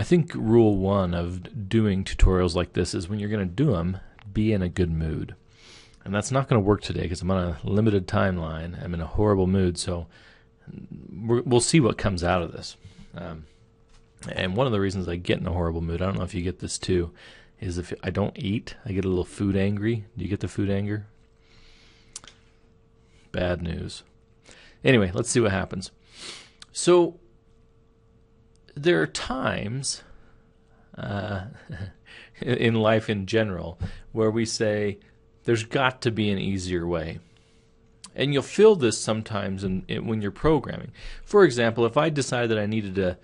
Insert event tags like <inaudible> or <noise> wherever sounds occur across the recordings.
I think rule one of doing tutorials like this is when you're going to do them, be in a good mood. And that's not going to work today because I'm on a limited timeline. I'm in a horrible mood, so we will see what comes out of this. Um, and one of the reasons I get in a horrible mood, I don't know if you get this too, is if I don't eat, I get a little food angry. Do you get the food anger? Bad news. Anyway, let's see what happens. So, there are times uh, <laughs> in life in general where we say there's got to be an easier way. And you'll feel this sometimes in, in, when you're programming. For example, if I decided that I needed to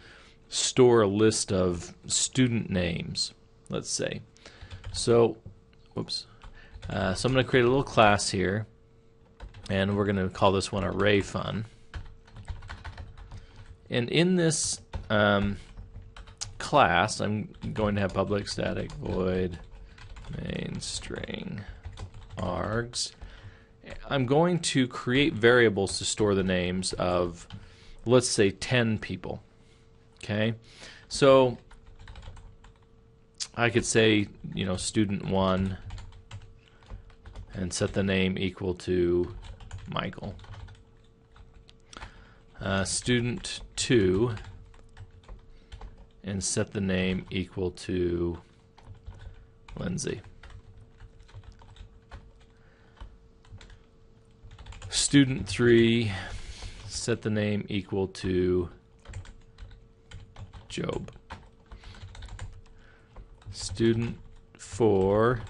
store a list of student names, let's say. So, whoops. Uh, so I'm going to create a little class here, and we're going to call this one array fun. And in this um, class, I'm going to have public static void main string args. I'm going to create variables to store the names of, let's say, 10 people. Okay, so I could say, you know, student one and set the name equal to Michael. Uh, student 2 and set the name equal to Lindsay. Student 3 set the name equal to Gob. Student 4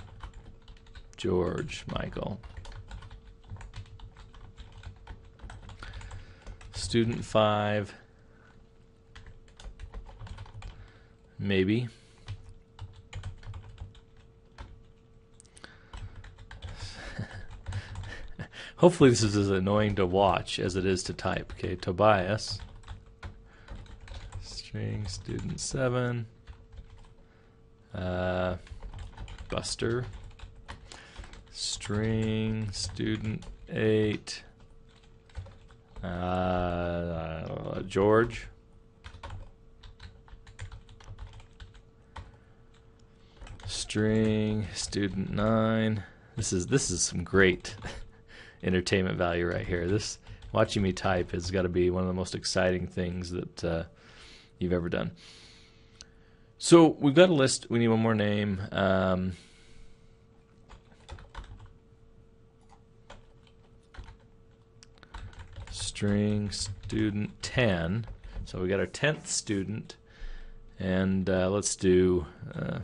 George Michael. Student 5 Maeby <laughs> Hopefully this is as annoying to watch as it is to type. Okay, Tobias. String student 7. Uh, Buster. String student 8. Uh, George. String student 9. This is this is some great <laughs> entertainment value right here. This watching me type has got to be one of the most exciting things that uh, you've ever done. So we've got a list. We need one more name. Um, string student 10. So we got our 10th student. And uh, let's do uh,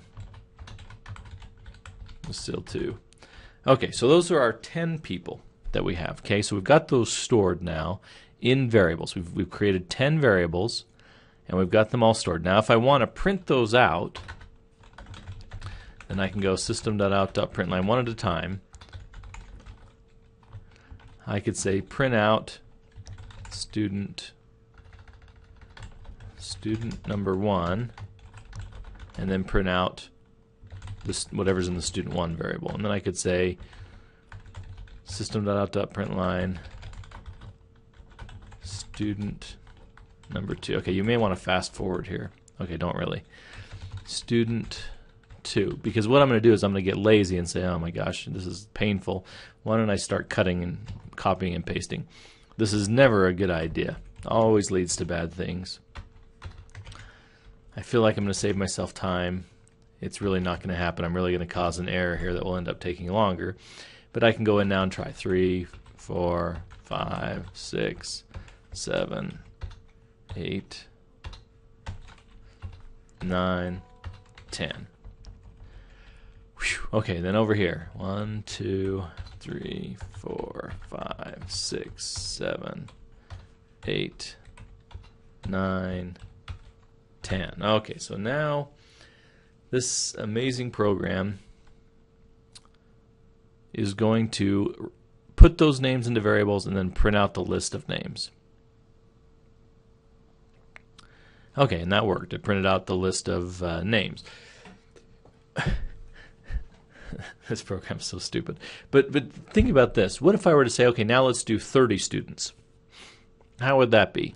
Lucille 2. Okay, so those are our 10 people that we have. Okay, so we've got those stored now in variables. We've, we've created 10 variables and we've got them all stored. Now if I want to print those out, then I can go system.out.println one at a time. I could say print out student student number one and then print out this whatever's in the student one variable. And then I could say system.out.println student number two. Okay, you may want to fast forward here. Okay, don't really. Student two. Because what I'm going to do is I'm going to get lazy and say, oh my gosh, this is painful. Why don't I start cutting and copying and pasting? This is never a good idea. Always leads to bad things. I feel like I'm going to save myself time. It's really not going to happen. I'm really going to cause an error here that will end up taking longer. But I can go in now and try three, four, five, six, seven, eight, nine, ten. Okay, then over here. One, two, three, four, five, six, seven, eight, nine, ten. Okay, so now this amazing program is going to put those names into variables and then print out the list of names. Okay, and that worked. It printed out the list of uh, names. <laughs> this program's so stupid. But but think about this. What if I were to say, okay, now let's do 30 students? How would that be?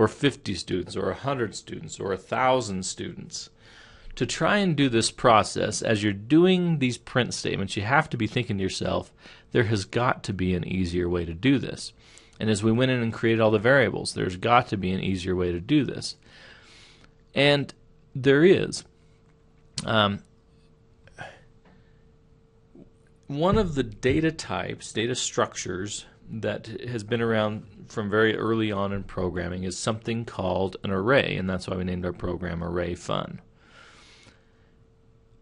or 50 students or 100 students or 1,000 students. To try and do this process, as you're doing these print statements, you have to be thinking to yourself, there has got to be an easier way to do this. And as we went in and created all the variables, there's got to be an easier way to do this. And there is. Um, one of the data types, data structures that has been around from very early on in programming is something called an array, and that's why we named our program Array Fun.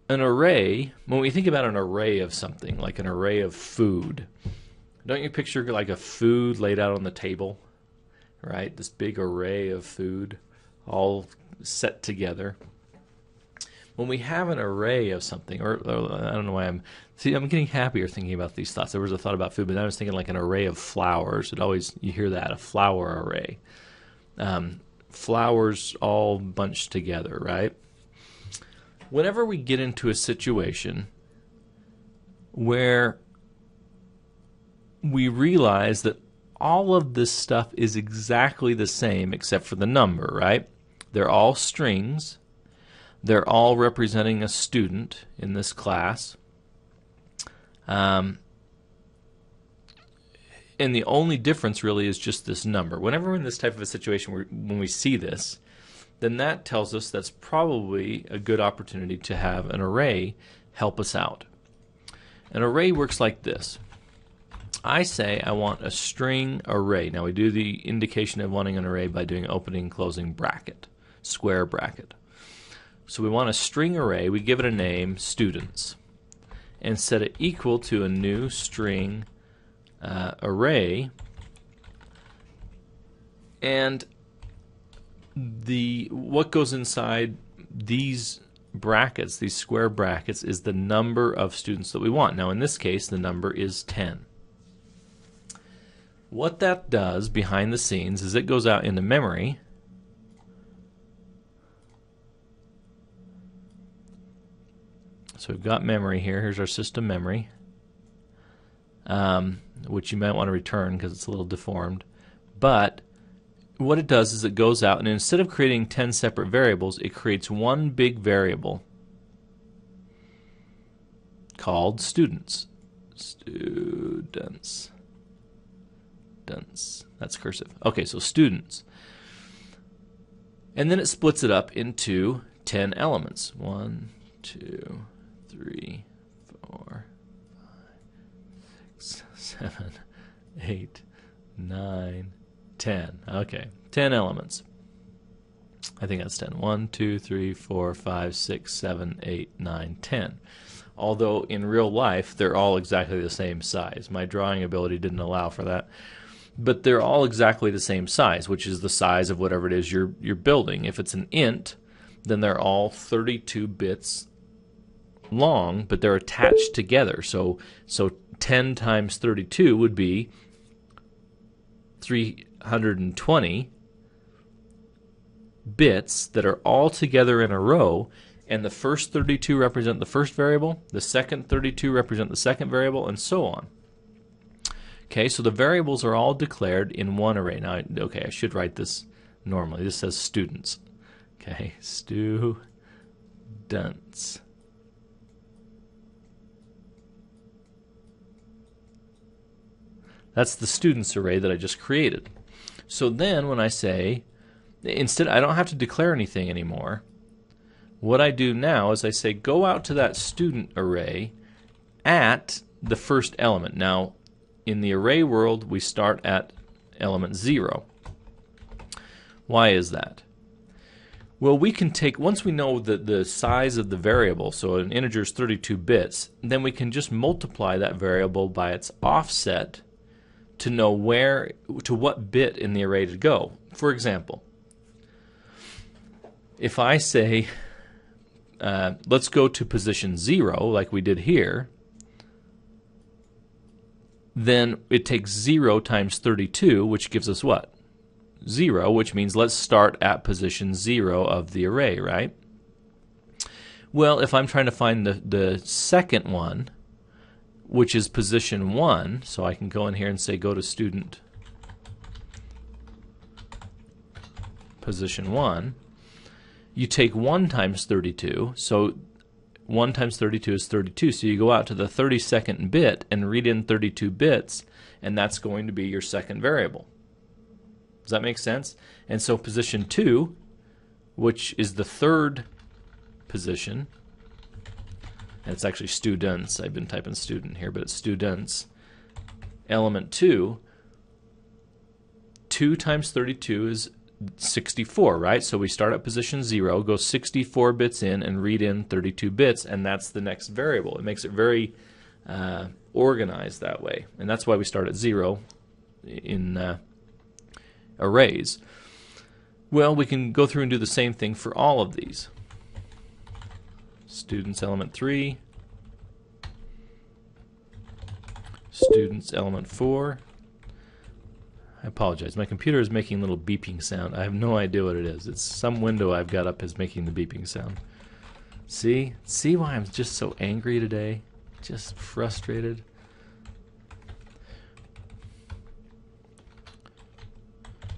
An array, when we think about an array of something, like an array of food, don't you picture like a food laid out on the table? Right? This big array of food all set together. When we have an array of something, or, or I don't know why I'm See, I'm getting happier thinking about these thoughts. There was a thought about food, but I was thinking like an array of flowers. It always you hear that a flower array, um, flowers all bunched together, right? Whenever we get into a situation where we realize that all of this stuff is exactly the same except for the number, right? They're all strings. They're all representing a student in this class. Um, and the only difference really is just this number. Whenever we're in this type of a situation where when we see this, then that tells us that's probably a good opportunity to have an array help us out. An array works like this. I say I want a string array. Now we do the indication of wanting an array by doing opening closing bracket, square bracket. So we want a string array. We give it a name, students and set it equal to a new string uh, array and the what goes inside these brackets these square brackets is the number of students that we want now in this case the number is 10 what that does behind the scenes is it goes out into memory So we've got memory here. Here's our system memory, um, which you might want to return because it's a little deformed. But what it does is it goes out and instead of creating 10 separate variables, it creates one big variable called students. Students. Students. That's cursive. Okay, so students. And then it splits it up into 10 elements. One, two, three, four, five, six, <laughs> seven, eight, nine, ten. Okay, ten elements. I think that's ten. One, two, three, four, five, six, seven, eight, nine, ten. Although in real life they're all exactly the same size. My drawing ability didn't allow for that. But they're all exactly the same size, which is the size of whatever it is you're you're building. If it's an int, then they're all 32 bits long, but they're attached together. So so 10 times 32 would be 320 bits that are all together in a row and the first 32 represent the first variable, the second 32 represent the second variable and so on. Okay, so the variables are all declared in one array. Now, okay, I should write this normally. This says students. Okay, <laughs> students. That's the students array that I just created. So then when I say, instead, I don't have to declare anything anymore. What I do now is I say, go out to that student array at the first element. Now, in the array world, we start at element 0. Why is that? Well, we can take, once we know the, the size of the variable, so an integer is 32 bits, then we can just multiply that variable by its offset to know where to what bit in the array to go. For example, if I say uh, let's go to position 0 like we did here, then it takes 0 times 32, which gives us what? 0, which means let's start at position 0 of the array, right? Well, if I'm trying to find the, the second one, which is position one. So I can go in here and say go to student position 1, you take 1 times 32, so 1 times 32 is 32, so you go out to the 32nd bit and read in 32 bits, and that's going to be your second variable. Does that make sense? And so position 2, which is the third position, and it's actually students, I've been typing student here, but it's students, element 2, 2 times 32 is 64, right? So we start at position 0, go 64 bits in, and read in 32 bits, and that's the next variable. It makes it very uh, organized that way. And that's why we start at 0 in uh, arrays. Well, we can go through and do the same thing for all of these. Students element 3, students element 4, I apologize. My computer is making a little beeping sound. I have no idea what it is. It's some window I've got up is making the beeping sound. See? See why I'm just so angry today? Just frustrated.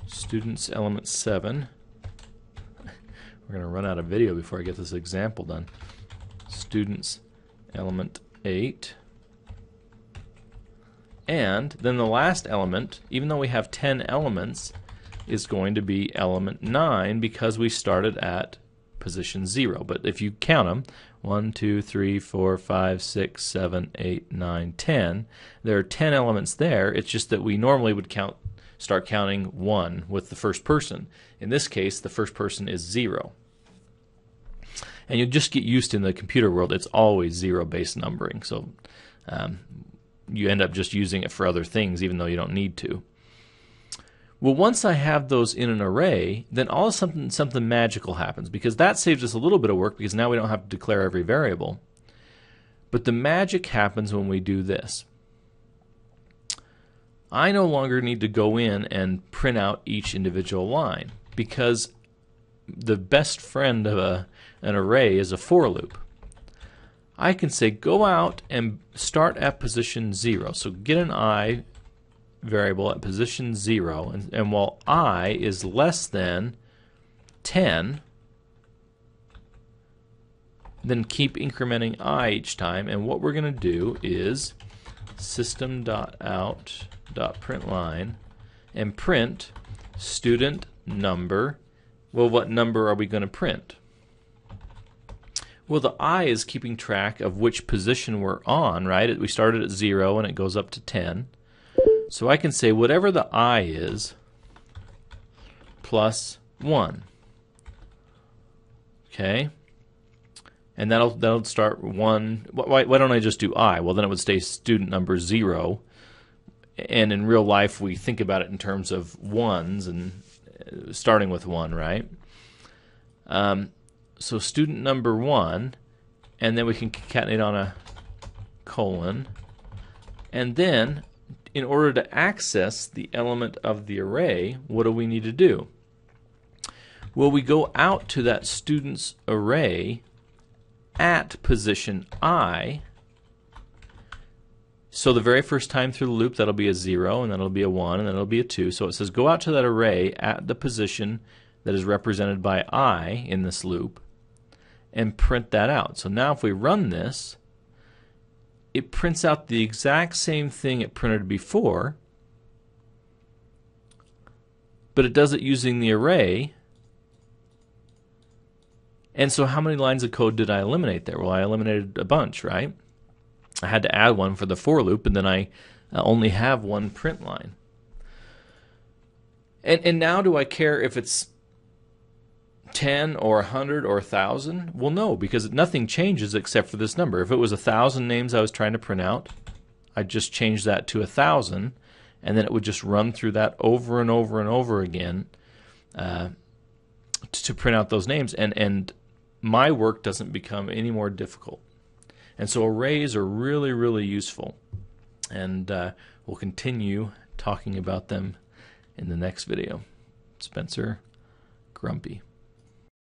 Students element 7. <laughs> We're going to run out of video before I get this example done. Students element 8. And then the last element, even though we have 10 elements, is going to be element 9 because we started at position 0. But if you count them, 1, 2, 3, 4, 5, 6, 7, 8, 9, 10, there are 10 elements there. It's just that we normally would count start counting 1 with the first person. In this case, the first person is 0. And you'll just get used to in the computer world, it's always zero based numbering. So um, you end up just using it for other things even though you don't need to. Well, once I have those in an array, then all of something something magical happens because that saves us a little bit of work because now we don't have to declare every variable. But the magic happens when we do this. I no longer need to go in and print out each individual line because the best friend of a, an array is a for loop. I can say go out and start at position 0. So get an i variable at position 0, and, and while i is less than 10, then keep incrementing i each time, and what we're going to do is system.out.println and print student number. Well, what number are we going to print? Well, the i is keeping track of which position we're on, right? We started at 0 and it goes up to 10. So I can say whatever the i is plus 1. Okay? And that'll that'll start 1. Why, why don't I just do i? Well, then it would stay student number 0. And in real life, we think about it in terms of ones and starting with 1, right? Um, so student number one, and then we can concatenate on a colon. And then, in order to access the element of the array, what do we need to do? Well, we go out to that student's array at position i. So the very first time through the loop, that'll be a 0, and then it'll be a 1, and then it'll be a 2. So it says go out to that array at the position that is represented by i in this loop and print that out. So now if we run this, it prints out the exact same thing it printed before, but it does it using the array. And so how many lines of code did I eliminate there? Well, I eliminated a bunch, right? I had to add one for the for loop, and then I uh, only have one print line. And, and now do I care if it's 10 or 100 or 1,000? Well, no, because nothing changes except for this number. If it was 1,000 names I was trying to print out, I'd just change that to 1,000, and then it would just run through that over and over and over again uh, to, to print out those names. And, and my work doesn't become any more difficult. And so arrays are really, really useful. And uh, we'll continue talking about them in the next video. Spencer Grumpy.